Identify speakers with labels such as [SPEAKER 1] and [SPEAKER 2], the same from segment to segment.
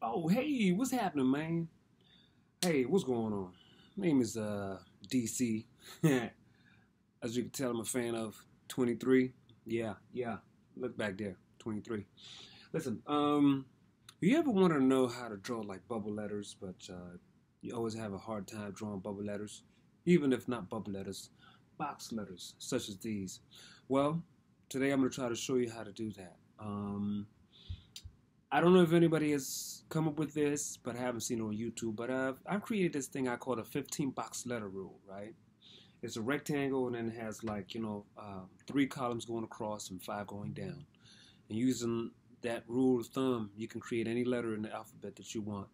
[SPEAKER 1] Oh, hey, what's happening, man? Hey, what's going on? My name is uh, DC. As you can tell, I'm a fan of 23. Yeah, yeah. Look back there, 23. Listen, um, you ever want to know how to draw like bubble letters, but uh, you always have a hard time drawing bubble letters, even if not bubble letters, box letters, such as these? Well, today I'm going to try to show you how to do that. Um, I don't know if anybody has come up with this, but I haven't seen it on YouTube. But I've, I've created this thing I call the 15 box letter rule, right? It's a rectangle and then it has like, you know, uh, three columns going across and five going down. And using that rule of thumb, you can create any letter in the alphabet that you want.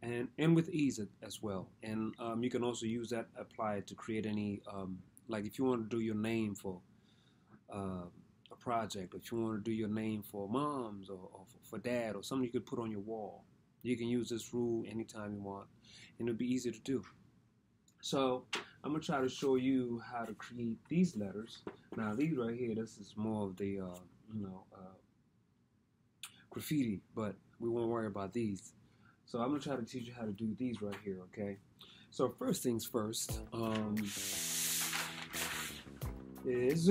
[SPEAKER 1] And, and with ease as well. And um, you can also use that, apply it to create any, um, like if you want to do your name for, uh, project, if you want to do your name for moms or, or for dad or something you could put on your wall, you can use this rule anytime you want, and it'll be easy to do. So I'm gonna try to show you how to create these letters. Now these right here, this is more of the uh, you know uh, graffiti, but we won't worry about these. So I'm gonna try to teach you how to do these right here. Okay. So first things first um, is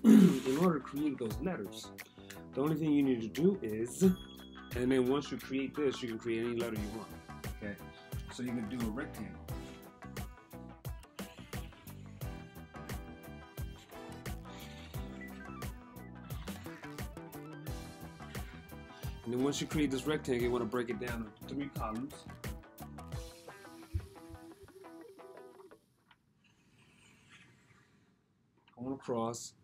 [SPEAKER 1] in order to create those letters, the only thing you need to do is, and then once you create this, you can create any letter you want. Okay, so you can do a rectangle. And then once you create this rectangle, you want to break it down into three columns. Across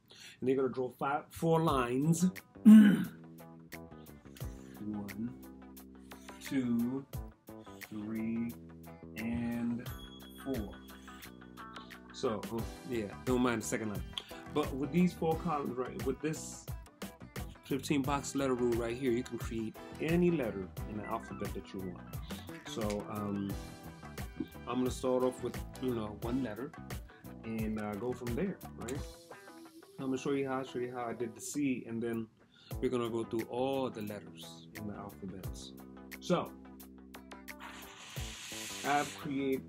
[SPEAKER 1] and they're going to draw five, four lines. One, two, three, and four. So, yeah, don't mind the second line. But with these four columns, right, with this 15 box letter rule right here, you can create any letter in the alphabet that you want. So, um, I'm to start off with, you know, one letter and uh, go from there, right? I'm gonna show you how, show you how I did the C, and then we're gonna go through all the letters in the alphabets. So, I've created,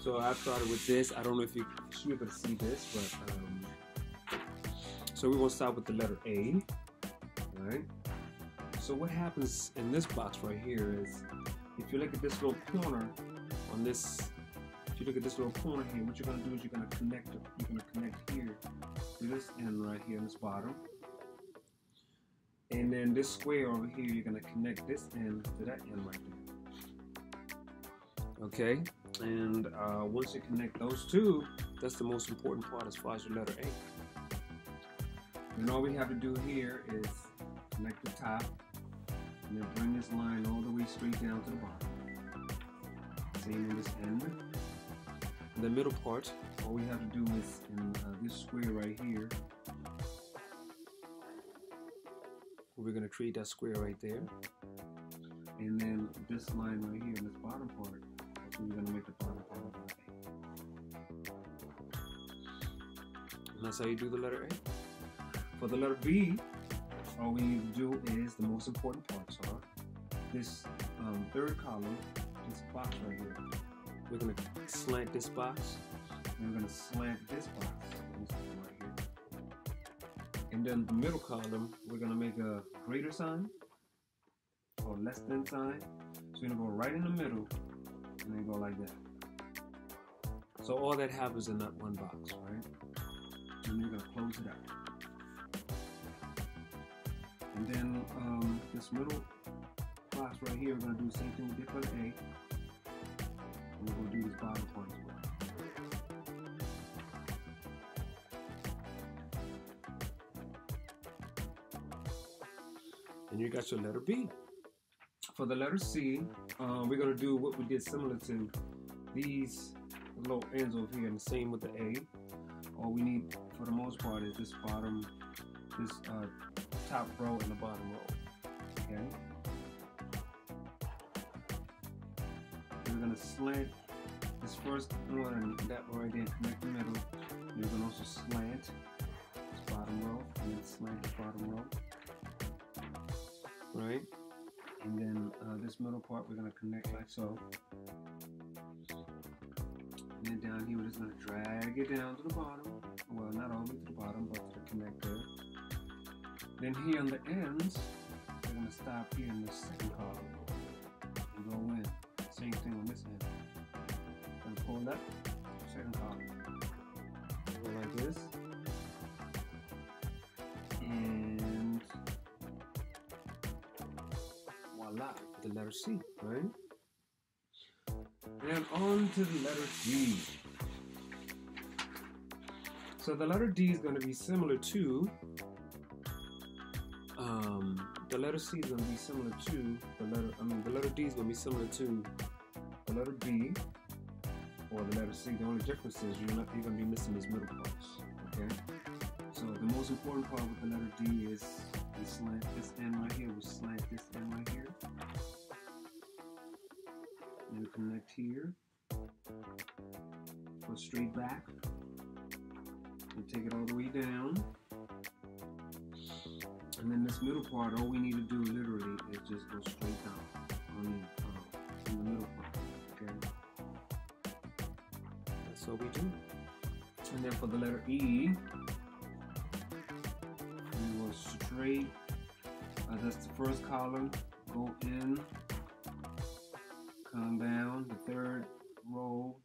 [SPEAKER 1] so I've started with this. I don't know if you should be able to see this, but, um, so we're gonna start with the letter A, right? So what happens in this box right here is, if you look at this little corner on this if you look at this little corner here, what you're to do is you're to connect. You're to connect here this end right here in this bottom. And then this square over here, you're going to connect this end to that end right there. Okay, and uh, once you connect those two, that's the most important part as far as your letter A. And all we have to do here is connect the top and then bring this line all the way straight down to the bottom. Same in this end the middle part, all we have to do is in uh, this square right here, we're going to create that square right there. And then this line right here in this bottom part, so we're going to make the bottom part of A. And that's how you do the letter A. For the letter B, all we need to do is the most important parts are this um, third column, this box right here. We're gonna slant this box, and we're gonna slant this box, right here. And then the middle column, we're gonna make a greater sign or less than sign. So we're gonna go right in the middle, and then go like that. So all that happens in that one box, right? And you're gonna close it out. And then um, this middle box right here, we're gonna do the same thing we did for the A to do this as well. And you got your letter B. For the letter C, um, we're to do what we did similar to these little ends over here and the same with the A. All we need for the most part is this bottom, this uh, top row and the bottom row. Okay. We're gonna slant this first one and that right there, connect the middle. You're gonna also slant this bottom row and then slant the bottom row. Right? And then uh, this middle part we're gonna connect like so. And then down here we're just gonna drag it down to the bottom. Well, not all the way to the bottom, but to the connector. Then here on the ends, we're gonna stop here in the second column letter C, right? And on to the letter D. So the letter D is going to be similar to um, the letter C is going to be similar to the letter. I mean, the letter D is going to be similar to the letter B or the letter C. The only difference is you're not you're going to be missing these middle parts. Okay. So the most important part with the letter D is we slant this end right here. We slant this end right here. Connect here. Go straight back. And take it all the way down. And then this middle part, all we need to do literally is just go straight down on the, uh, the middle part. Okay. That's what we do. And then for the letter E, we go straight. Uh, that's the first column. Go in, come down. The third row,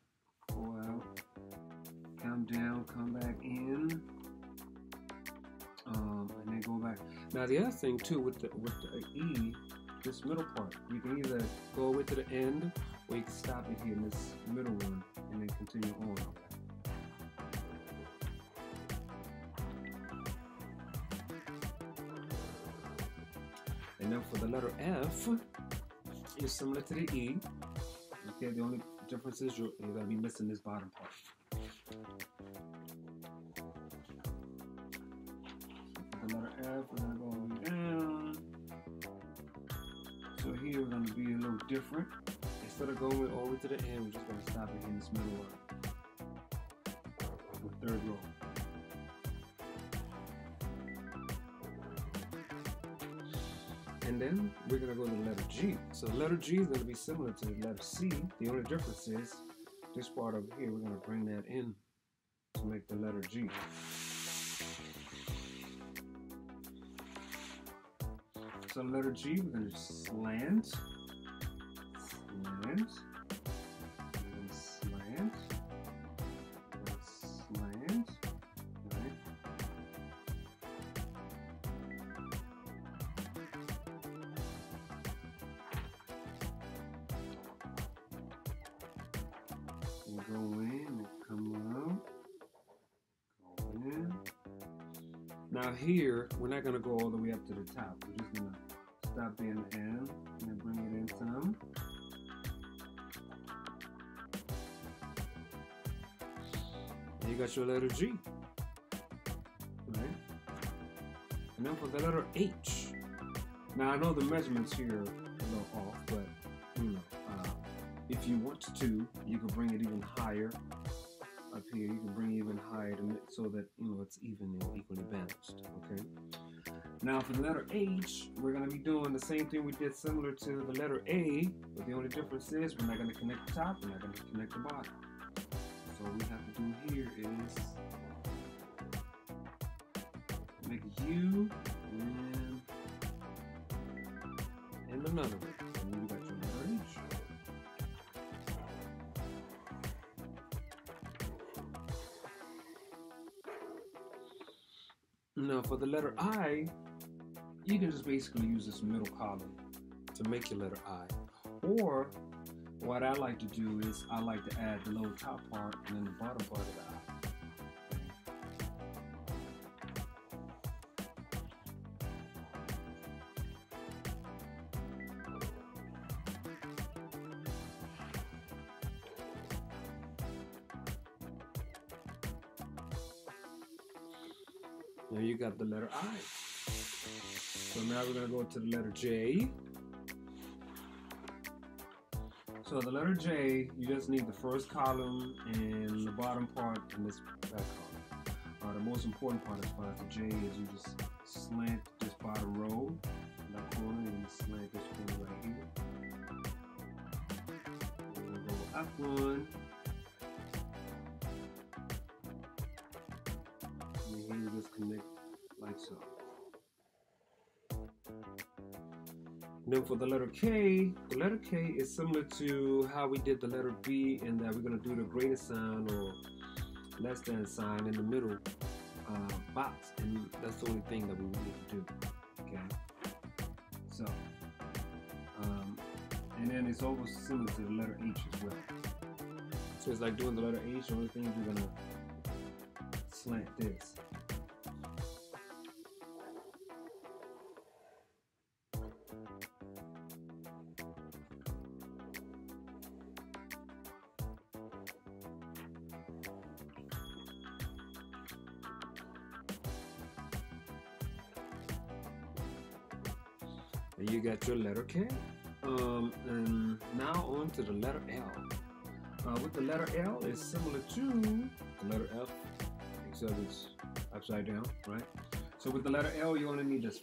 [SPEAKER 1] go out, come down, come back in, um, and then go back. Now the other thing too with the with the E, this middle part, you can either go away to the end, or you can stop it here in this middle one, and then continue on. And now for the letter F, it's similar to the E. Okay, the only difference is you're, you're gonna be missing this bottom part. The letter F, we're gonna go all down. So here we're gonna be a little different. Instead of going all the way to the end, we're just gonna stop it in this middle one. The third row. And then we're gonna go to the letter G. So the letter G is gonna be similar to the letter C. The only difference is this part over here, we're gonna bring that in to make the letter G. So letter G, we're gonna slant, slant, Now here, we're not gonna go all the way up to the top. We're just gonna stop in the end and bring it in some. And you got your letter G. Right? And then for the letter H. Now I know the measurements here are a little off, but you know, uh, if you want to, you can bring it even higher up here. You can bring even higher to so that you know it's even and equally balanced. Okay. Now for the letter H, we're gonna be doing the same thing we did similar to the letter A, but the only difference is we're not gonna connect the top, we're not gonna connect the bottom. So what we have to do here is make a U and and another one. Now for the letter I, you can just basically use this middle column to make your letter I. Or what I like to do is I like to add the little top part and then the bottom part of the Now you got the letter I. So now we're going to go to the letter J. So the letter J, you just need the first column and the bottom part and this back column. Uh, the most important part as far as the J is you just slant this bottom row, that corner, and slant this corner right here. We're going to go up one. And here you just so. then for the letter K, the letter K is similar to how we did the letter B in that we're going to do the greater sign or less than sign in the middle uh, box. And that's the only thing that we need to do. Okay. So, um, and then it's almost similar to the letter H as well. So it's like doing the letter H, the only thing you're going to slant this. You got your letter K. Um, and now on to the letter L. Uh, with the letter L, it's similar to the letter F, except it's upside down, right? So with the letter L, you only need this